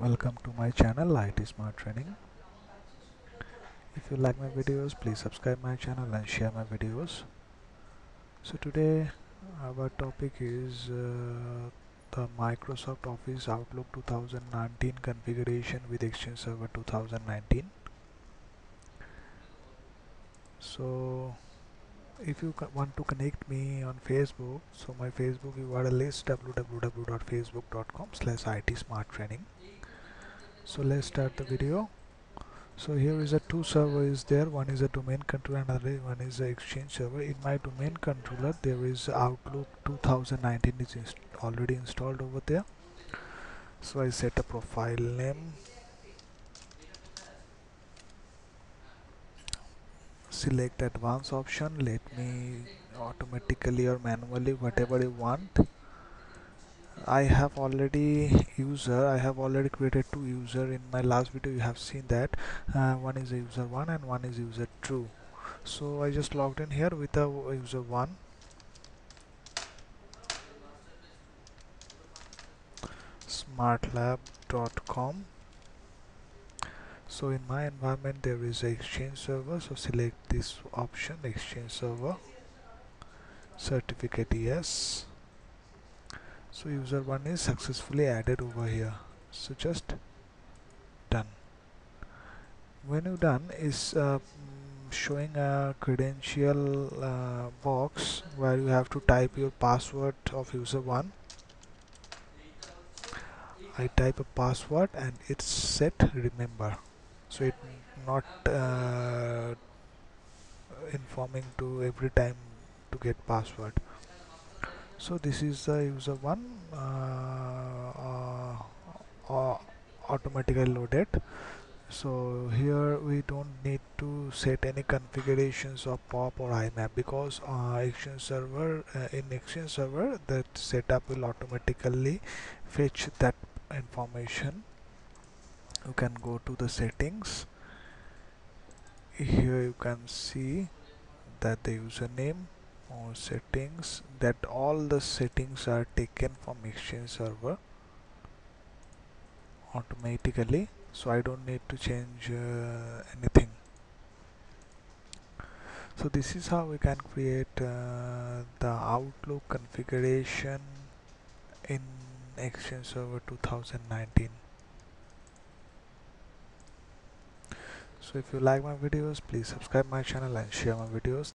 welcome to my channel IT Smart Training. If you like my videos please subscribe my channel and share my videos. So today our topic is uh, the Microsoft Office Outlook 2019 configuration with Exchange Server 2019 so if you want to connect me on Facebook so my Facebook URL is www.facebook.com slash IT Smart Training so let's start the video. So here is a two server is there. One is a domain controller and another one is a exchange server. In my domain controller there is outlook 2019 is inst already installed over there. So i set a profile name. Select advanced option. Let me automatically or manually whatever you want I have already user I have already created two user. In my last video you have seen that. Uh, one is user 1 and one is user 2 so I just logged in here with a user 1 smartlab.com so in my environment there is exchange server. So select this option exchange server. Certificate yes so user 1 is successfully added over here. So just done. When you done is uh, showing a credential uh, box where you have to type your password of user 1 I type a password and it's set remember. So it not uh, informing to every time to get password so this is the user one uh, uh, uh, automatically loaded. So here we don't need to set any configurations of pop or IMAP because uh, exchange server uh, in exchange server that setup will automatically fetch that information. You can go to the settings. Here you can see that the username or settings that all the settings are taken from exchange server automatically so I don't need to change uh, anything. So this is how we can create uh, the outlook configuration in exchange server 2019 so if you like my videos please subscribe my channel and share my videos